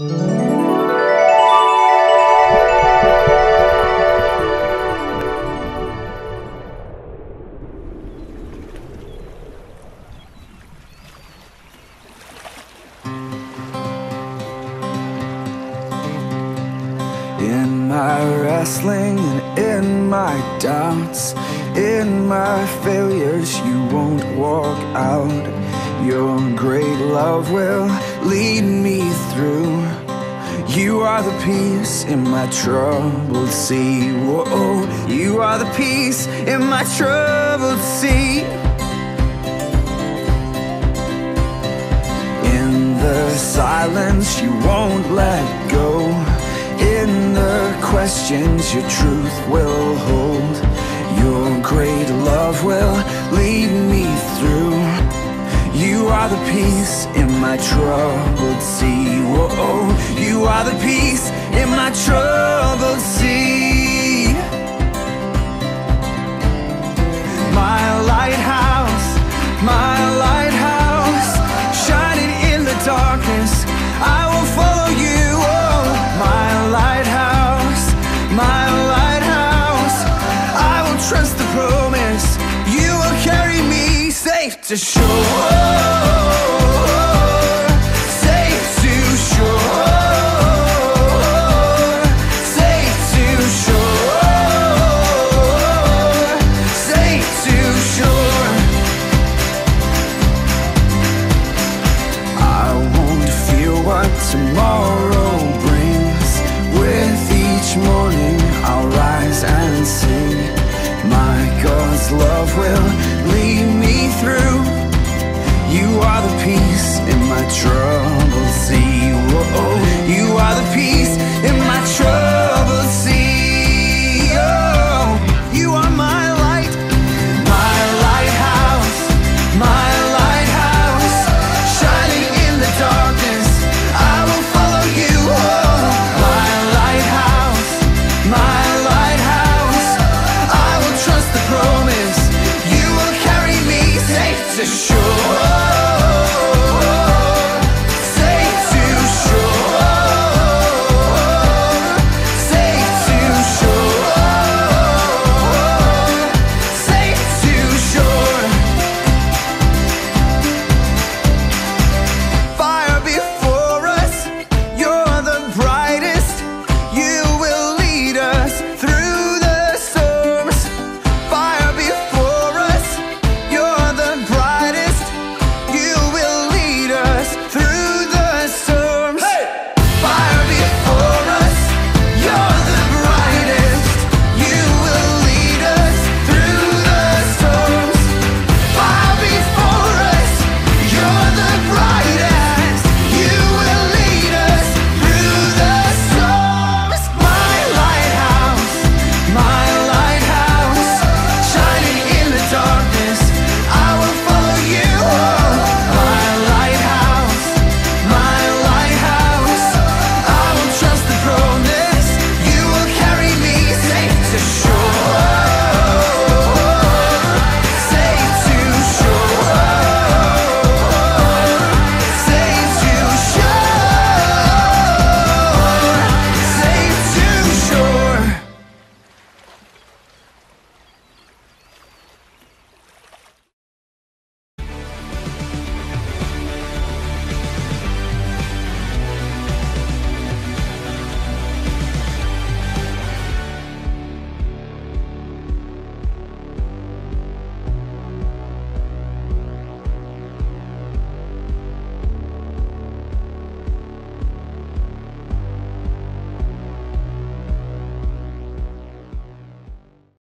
In my wrestling and in my doubts, in my failures, you won't walk out. Your great love will lead me through. You are the peace in my troubled sea. Whoa, you are the peace in my troubled sea. In the silence, you won't let go. In the questions, your truth will hold. Your great love will lead me through. You are the peace in my troubled sea. Whoa, you are the peace in my troubled sea. My lighthouse, my lighthouse, shining in the darkness. To shore.